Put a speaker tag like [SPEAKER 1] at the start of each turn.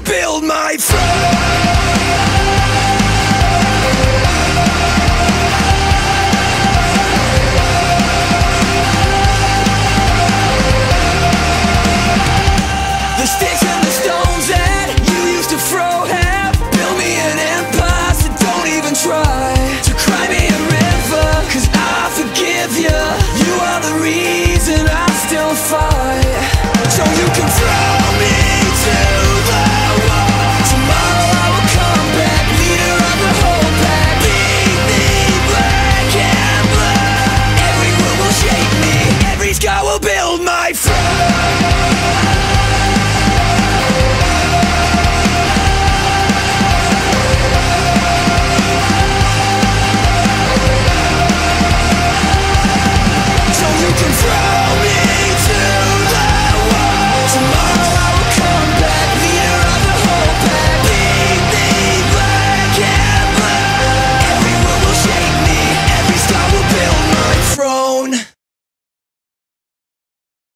[SPEAKER 1] build my throne. The sticks will build my friend.